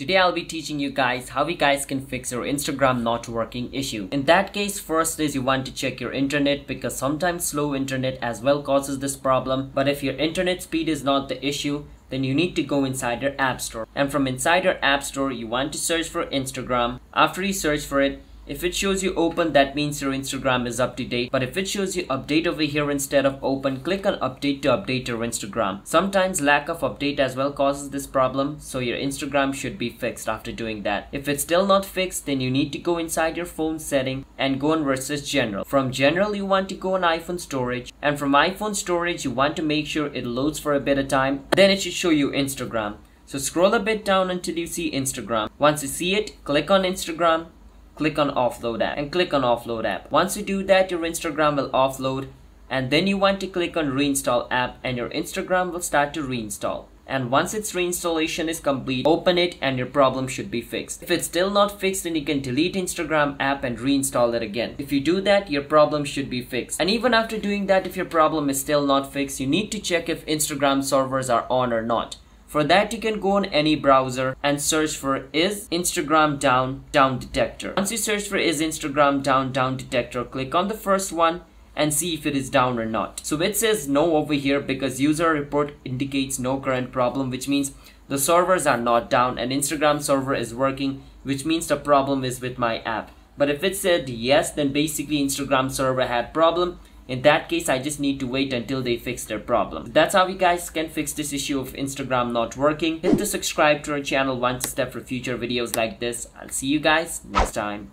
Today I'll be teaching you guys how you guys can fix your Instagram not working issue. In that case, first is you want to check your internet because sometimes slow internet as well causes this problem. But if your internet speed is not the issue, then you need to go inside your app store. And from inside your app store, you want to search for Instagram. After you search for it, if it shows you open, that means your Instagram is up to date. But if it shows you update over here instead of open, click on update to update your Instagram. Sometimes lack of update as well causes this problem, so your Instagram should be fixed after doing that. If it's still not fixed, then you need to go inside your phone setting and go on versus general. From general, you want to go on iPhone storage. And from iPhone storage, you want to make sure it loads for a bit of time. Then it should show you Instagram. So scroll a bit down until you see Instagram. Once you see it, click on Instagram click on offload app and click on offload app. Once you do that, your Instagram will offload and then you want to click on reinstall app and your Instagram will start to reinstall. And once its reinstallation is complete, open it and your problem should be fixed. If it's still not fixed, then you can delete Instagram app and reinstall it again. If you do that, your problem should be fixed. And even after doing that, if your problem is still not fixed, you need to check if Instagram servers are on or not. For that, you can go on any browser and search for is Instagram down Downdetector. Once you search for is Instagram down Downdetector, click on the first one and see if it is down or not. So it says no over here because user report indicates no current problem, which means the servers are not down and Instagram server is working, which means the problem is with my app. But if it said yes, then basically Instagram server had problem in that case, I just need to wait until they fix their problem. That's how you guys can fix this issue of Instagram not working. Hit the subscribe to our channel One2Step for future videos like this. I'll see you guys next time.